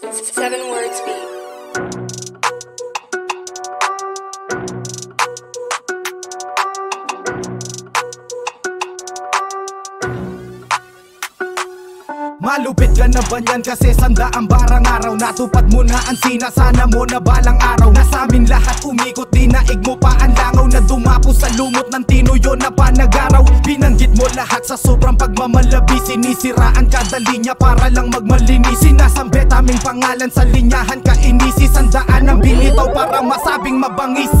Seven words beat. Malupit ka na ba niyan? Kasi sanda ang barang araw. Natupad mo na ang sinasana mo na balang araw. Nasa amin lahat umikot dinaig mo pa ang langaw Na dumapo sa lumot ng tinuyo na panagaraw. Binanggit mo lahat sa sobrang pagmamalabi Sinisiraan kada linya para lang magmalinis. Sinasambet aming pangalan sa linyahan Kainisi sandaan ang binitaw para masabing mabangis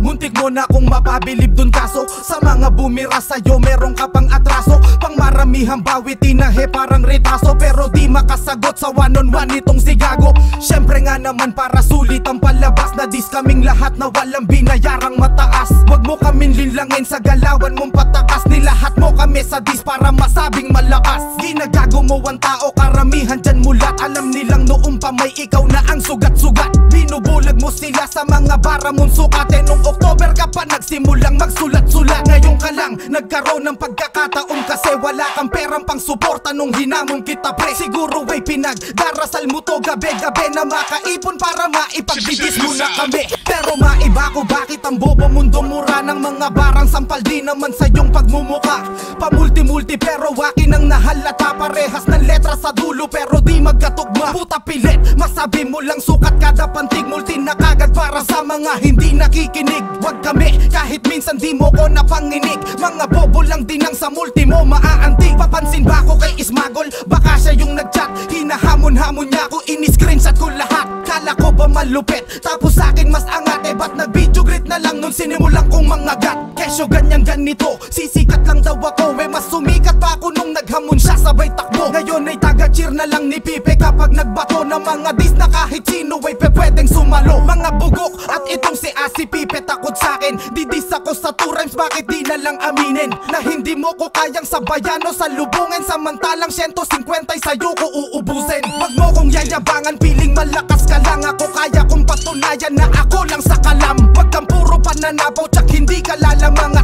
Muntik mo na kung mapabilib dun kaso Sa mga bumira sa'yo meron ka pang atraso. Pang maramihang bawi tinahe parang retaso. Pero di makasagot sa one on one itong si Gago Syempre nga naman para sulit ang palabas Na dis kaming lahat na walang binayarang mataas. Wag mo kaming linlangin sa galawan mong patakas. Nilahat mo kami sa dis para masabing malakas. Ginagago mo ang tao karamihan dyan mulat Alam nilang noong pa may ikaw na ang sugat-sugat. Binubulag mo sila sa mga bara mong sukate Nung October ka pa nagsimulang magsulat-sulat. Ngayon ka lang nagkaroon ng pagkakataon Kasi wala kang perang pang suporta nung hinamon kita pre. Siguro ay pinagdarasal mo to gabi-gabi Na makaipon para maipagbibis mo na kami. Pero maiba ko bakit ang bobo mundo mura ng mga barang Sampal. Di naman sa iyong pagmumuka Pamulti-multi pero akin ang nahalata. Parehas ng letra sa dulo pero di magkatugma. Puta pilit, masabi mo lang sukat. Kada pantig Multi na kagad para sa mga hindi nakikinig. Wag kami kahit minsan di mo ko napanginig. Mga bobo lang din ang sa multi mo maaantig Papansin ba ko kay Ismagol? Baka siya yung nagchat. Hinahamon-hamon niya ko ini-screenshot ko lahat. Kala ko ba malupit? Tapos sa akin mas angat. Eh ba't nag-video grit na lang nun? Sinimulan kong mga gat. Kesyo ganyan ganito. Sisikat lang daw ako. Eh mas sumikat pa ako nung naghamon siya. Sabay takbo. Ngayon ay taga-cheer na lang ni Pipe Kapag nagbato ng mga dis na kahit sino ay pwedeng sumalo. Mga bugok at itong si Asi Pipe takot sa akin. Didis ako sa two rhymes bakit di na lang aminin? Na hindi mo ko kayang sabayan o salubungin Samantalang 150 ay sa'yo ko uubusin. Wag mo kong yayabangan piling malakas ka lang. Ako kaya kong patunayan na ako lang sa kalam. Wag kang puro pananabaw tsak hindi ka lalamang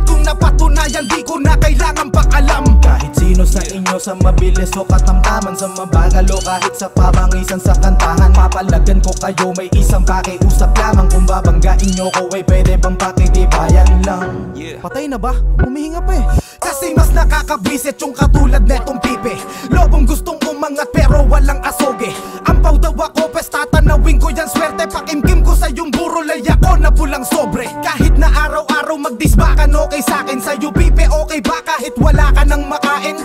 inyo sa mabilis o katamtaman Sa mabagal o kahit sa pamangisan sa kantahan. Papalagan ko kayo may isang pakiusap lamang. Kung babanggain nyo ko ay pwede bang pakitibayan lang? Patay na ba? Humihinga pa eh. Kasi mas nakakabwisit yung katulad netong pipe. Lobong gustong umangat pero walang asoge. Ampaw daw ako pes tatanawin ko yan. Swerte Pakimkim ko sa yung burolay ako na pulang sobre. Kahit na araw-araw magdisbakan okay sa akin Sa'yo pipe okay ba? Kahit wala ka nang makain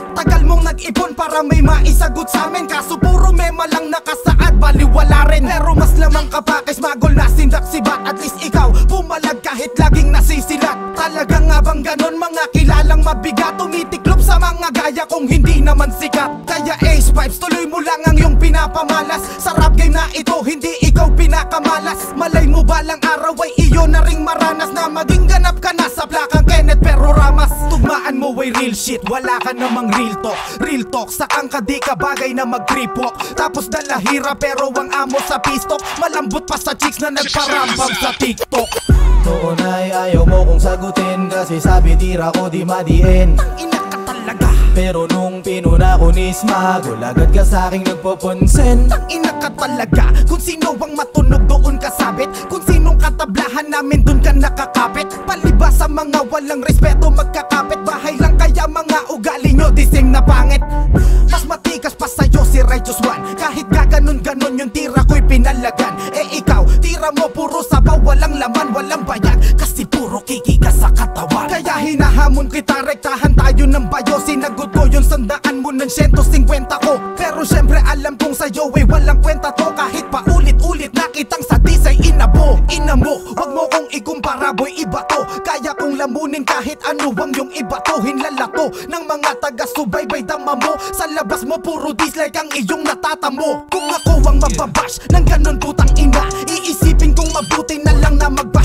nag-ipon para may maisagot sa amin. Kaso puro mema lang nakasaad baliwala rin. Pero mas lamang ka pa kay smagol na sindak sibat At least ikaw pumalag kahit laging nasisilat. Talaga nga bang ganon mga kilalang mabigat. Tumitiklop sa mga gaya kung hindi naman sikat. Kaya Ace Pipes tuloy mo lang ang iyong pinapamalas. Sa rap game na ito hindi ikaw pinakamalas. Malay mo balang araw ay iyo na ring maranas Na maging Tugmaan mo ay real shit wala ka namang real talk. Real talk sakang ka di ka bagay na mag creep walk. Tapos dalahira pero ang amo sa pistok Malambot pa sa chicks na nagparambam sa TikTok. Noon ay ayaw mo kong sagutin Kasi sabi tira ko di madiin. Ka talaga. Pero nung pinuna ko ni Smagol Agad ka sa'king nagpapansin Ina ka talaga. Kung sino ang matunog doon kasabit Kung sinong katablahan namin doon ka nakakapit. Palibas sa mga walang respeto magkakapit dising na pangit. Mas matikas pa sa'yo si Righteous One Kahit gaganon-ganon yung tira ko'y pinalagan. Eh ikaw, tira mo puro sabaw Walang laman, walang bayan. Kasi puro kikigas sa katawan. Kaya hinahamon kita rektahan tayo ng bayo. Sinagot ko yung sandaan mo ng 150 ko. Pero syempre alam kong sa'yo eh walang kwenta to. Kahit pa ulit-ulit nakitang sa disay inabo Ina mo, wag mo kong ikumpara boy iba to. Kaya kong lamunin kahit ano ang yung iba to. Hinlalato ng mga taga-subaybay dama mo. Sa labas mo puro dislike ang iyong natatamo. Kung ako ang mababash ng ganon putang ina Iisipin kong mabuti na lang na magpahinga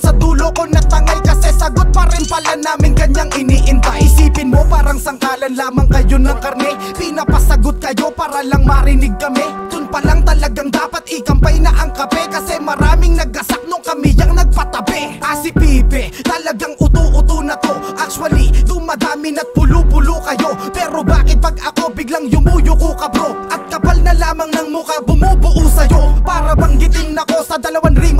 nun sa dulo ko natangay Kasi sagot pa rin pala namin kanyang iniintay. Isipin mo para Parang sangkalan lamang kayo ng karne. Pinapasagot kayo para lang marinig kami. Dun pa lang talagang dapat ikampay na ang kape Kasi maraming nagasak nung kami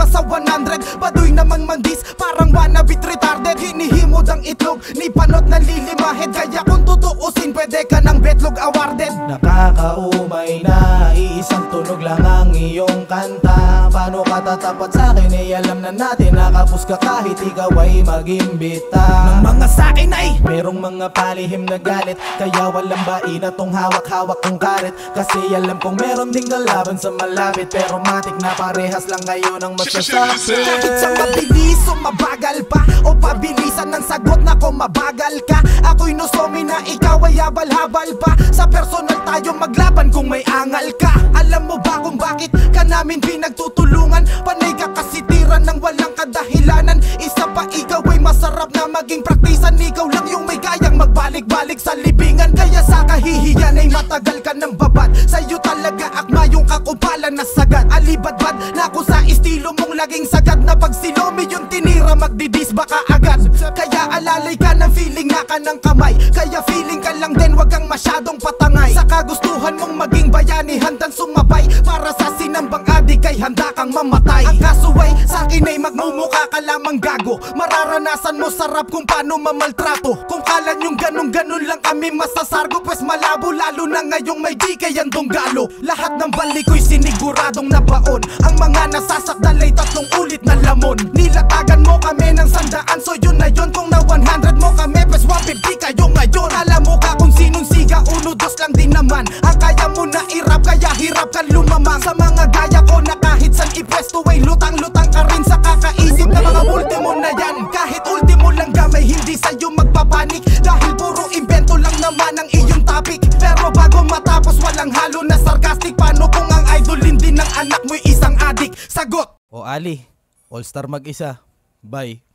dalawan rima sa 100 Baduy namang mandis, parang wanna bit retarded Hinihimod ang itlog, ni panot na lilimahed Kaya kung tutuusin, pwede ka ng betlog awarded. Nakakaumay na Iisang tunog lang ang iyong kanta Paano ka tatapat sa akin? Eh alam na natin Nakapus ka kahit ikaw ay mag-imbita. Ng mga sakin ay Merong mga palihim na galit. Kaya walang baina tong hawak-hawak kong karet. Kasi alam kong meron ding kalaban sa malapit. Pero matik na parehas lang kayo ng masasabi. Kahit sa mabilis o mabagal pa O pabilisan ng sagot na ko mabagal ka. Ako'y nusomi na ikaw ay habal-habal pa. Sa personal tayo maglaban kung may angal ka. Alam mo ba kung bakit namin pinagtutulungan Panay ka kasi tira ng walang kadahilanan. Isa pa ikaw ay masarap na maging praktisan. Ikaw lang yung may kayang magbalik-balik sa libingan. Kaya sa kahihiyan ay matagal ka ng babad. Sa'yo talaga akma yung kakumpalan na sagad. Alibadbad na ako sa estilo mong laging sagad. Na pag silomi yung tinira magdidis baka agad? Kaya alalay ka ng feeling na ka ng kamay. Kaya feeling ka lang din wag kang masyadong patangay. Sa kagustuhan mong maging kang mamatay. Ang kaso ay sa ay magmumukha ka lamang gago. Mararanasan mo sarap kung paano mamaltrato. Kung kala nyong ganun-ganun lang kami masasargo. Pues malabo lalo na ngayong may di kayang donggalo. Lahat ng balik ko'y siniguradong nabaon. Ang mga nasasakdal ay tatlong ulit na lamon. Nilatagan mo kami ng sandaan So yun na yun. Kung na 100 mo kami Pues 150 kayo ngayon. Alam mo ka kung sinong siga Uno, dos lang din naman. Ang kaya mo na irap Kaya hirap ka lumamang. Sa mga gaya ko na naman ang iyong topic. Pero bago matapos walang halo na sarcastic. Paano kung ang idol din ng anak mo'y isang adik Sagot! O Ali, all-star mag-isa. Bye